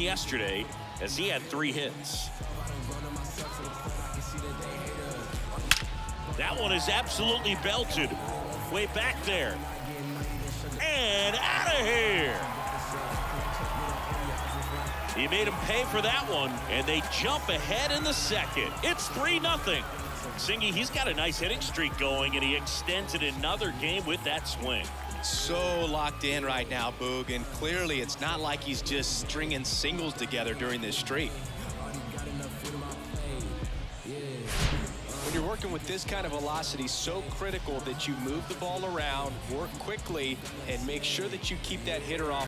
yesterday as he had three hits. That one is absolutely belted. Way back there. And out of here. He made him pay for that one, and they jump ahead in the second. It's 3 nothing. Singy, he's got a nice hitting streak going, and he extends it another game with that swing. So locked in right now, Boog, and clearly it's not like he's just stringing singles together during this streak. When you're working with this kind of velocity, so critical that you move the ball around, work quickly, and make sure that you keep that hitter off